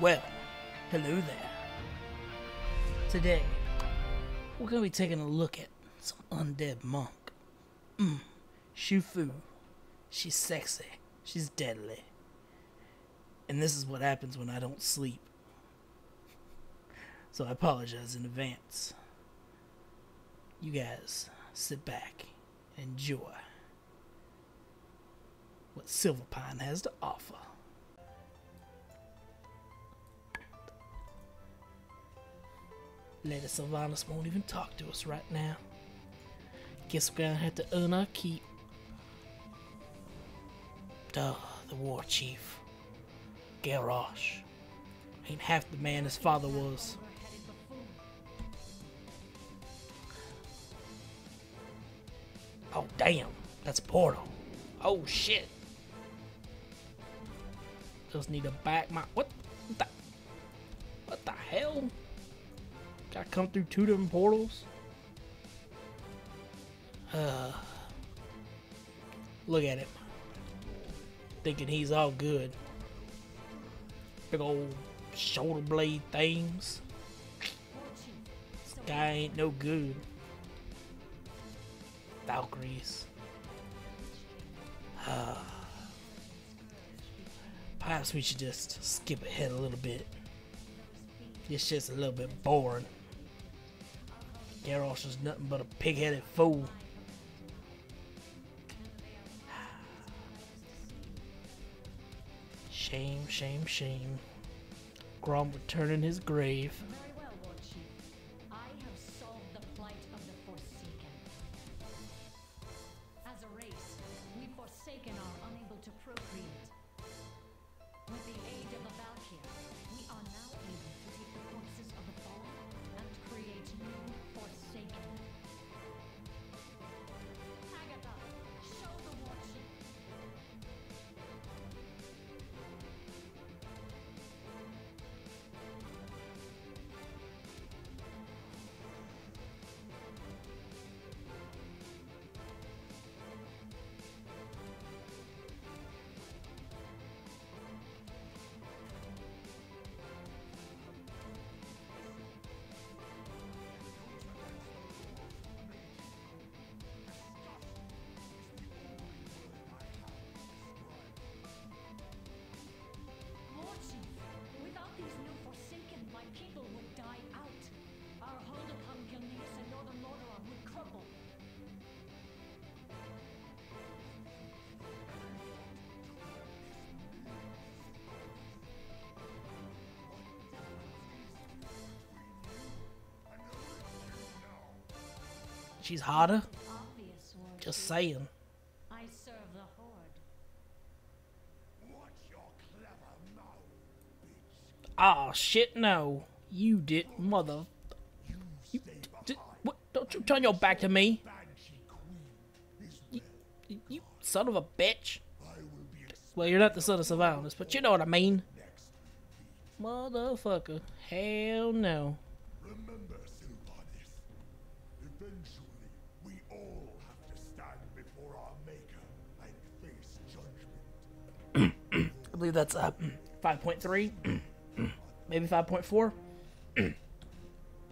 Well, hello there. Today, we're gonna be taking a look at some undead monk. Mmm, Shufu. She's sexy. She's deadly. And this is what happens when I don't sleep. So I apologize in advance. You guys sit back and enjoy what Silverpine has to offer. Lady Sylvanas won't even talk to us right now. Guess we're gonna have to earn our keep. Duh, the war chief. Garrosh. Ain't half the man his father was. Oh damn, that's a Portal. Oh shit. Just need to back my what the what the hell? Gotta come through two different portals. Uh, look at him. Thinking he's all good. Big old shoulder blade things. This guy ain't no good. Valkyries. Uh, perhaps we should just skip ahead a little bit. It's just a little bit boring. Garrosh is nothing but a pig-headed fool. Shame, shame, shame. Grom would turn in his grave. Forsaken. Unable to procreate. She's hotter. Obvious, Just saying. I serve the Horde. Watch your clever mouth, bitch. Ah, shit, no. You did, mother. You You, stay d- behind. what? Don't you turn your back to me. Banshee Queen is well. You, you son of a bitch. I will be Well, you're not the son of Sylvanas, but you know what I mean. Motherfucker. Hell no. Remember, I believe that's uh, 5.3. Maybe 5.4.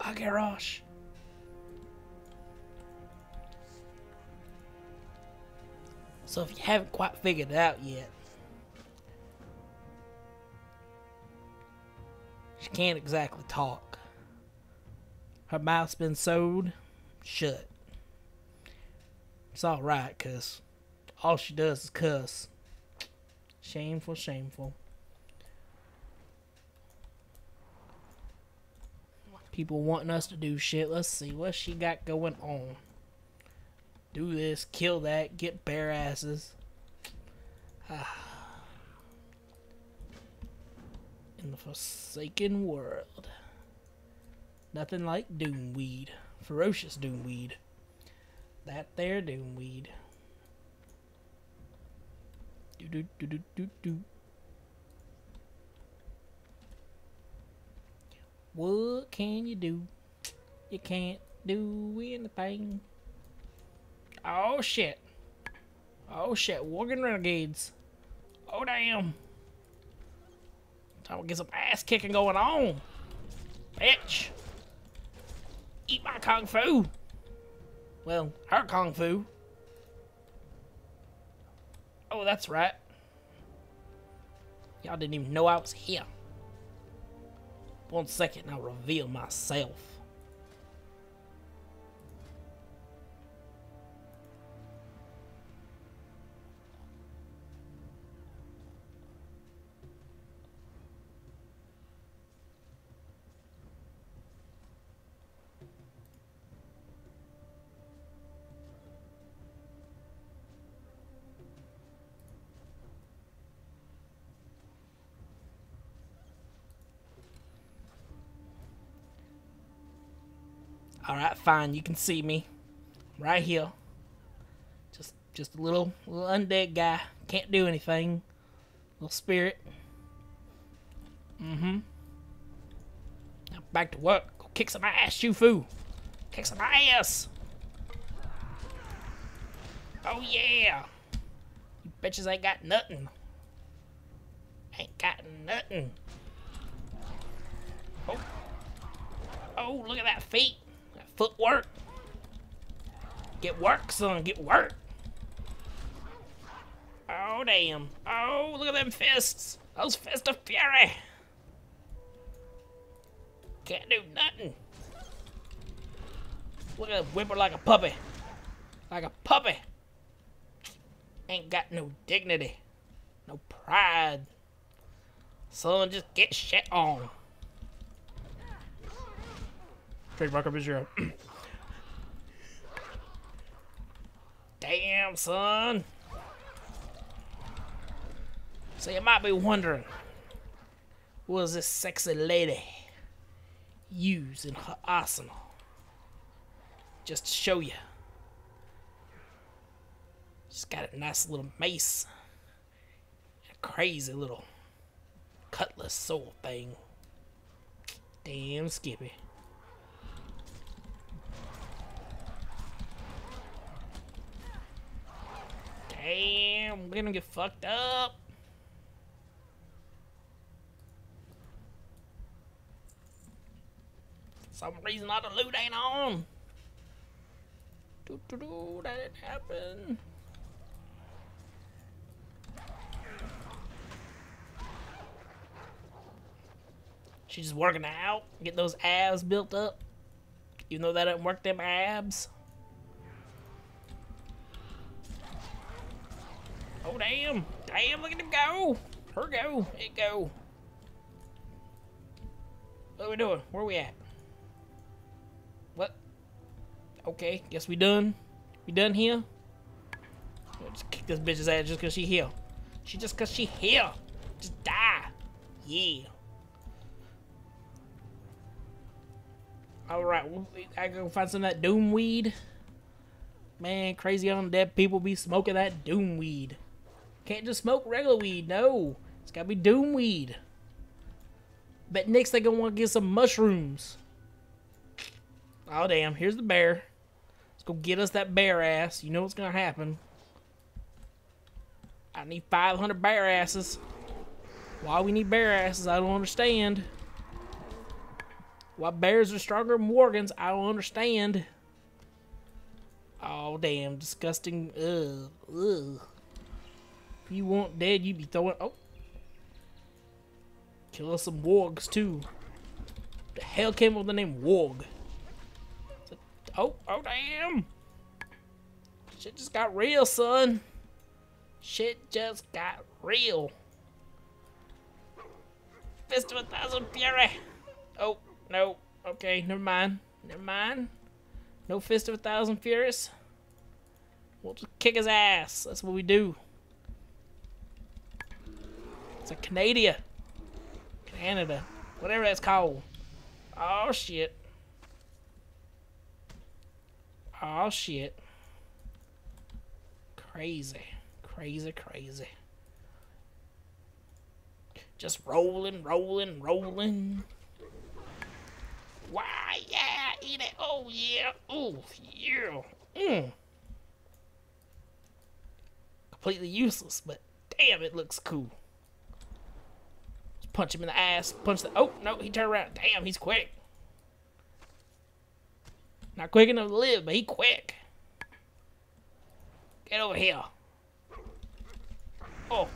Ah, Garrosh. So if you haven't quite figured it out yet, she can't exactly talk. Her mouth's been sewed shut. It's alright, cause all she does is cuss. Shameful, shameful. People wanting us to do shit. Let's see what she got going on. Do this, kill that, get bare asses. Ah. In the forsaken world. Nothing like doomweed. Ferocious doomweed. That there doomweed. Do do do do do. What can you do? You can't do anything. Oh shit. Oh shit. Working renegades. Oh damn. Time to get some ass kicking going on. Bitch. Eat my kung fu. Well, her kung fu. Oh, that's right. Y'all didn't even know I was here. One second, I'll reveal myself. All right, fine. You can see me right here. Just, just a little, little undead guy. Can't do anything. Little spirit. Mm-hmm. Now back to work. Go kick some ass, you Shufu. Kick some ass. Oh yeah. You bitches ain't got nothing. Ain't got nothing. Oh. Oh, look at that feet. Footwork. Get work, son. Get work. Oh, damn. Oh, look at them fists. Those fists of fury. Can't do nothing. Look at him whimper like a puppy. Like a puppy. Ain't got no dignity. No pride. Son, just get shit on. Trade back up his zero. Damn, son. So you might be wondering, does this sexy lady use in her arsenal? Just to show you. She's got a nice little mace. A crazy little cutlass sword thing. Damn Skippy. We're gonna get fucked up. Some reason all the loot ain't on. Do do do, that didn't happen. She's just working out, get those abs built up. Even though that didn't work them abs. Oh damn! Damn! Look at him go! Her go! It go! What are we doing? Where we at? What? Okay, guess we done. We done here. Just kick this bitch's ass just cause she here. She just cause she here. Just die. Yeah. All right, well, I go find some of that doom weed. Man, crazy on undead people be smoking that doom weed. Can't just smoke regular weed, no. It's gotta be doom weed. Bet next they gonna wanna get some mushrooms. Oh damn, here's the bear. Let's go get us that bear ass. You know what's gonna happen. I need 500 bear asses. Why we need bear asses, I don't understand. Why bears are stronger than Worgens, I don't understand. Oh damn, disgusting. Ugh, ugh. You want dead, you be throwing. Oh, kill us some wargs too. The hell came with the name warg? Oh, oh damn! Shit just got real, son. Shit just got real. Fist of a thousand fury. Oh no. Okay, never mind. Never mind. No fist of a thousand furies. We'll just kick his ass. That's what we do. A Canada. Canada. Whatever that's called. Oh shit. Oh shit. Crazy. Crazy, crazy. Just rolling, rolling, rolling. Why, yeah, eat it. Oh, yeah. Oh, yeah. Mm. Completely useless, but damn, it looks cool. Punch him in the ass. Punch the. Oh no, he turned around. Damn, he's quick. Not quick enough to live, but he quick. Get over here. Oh,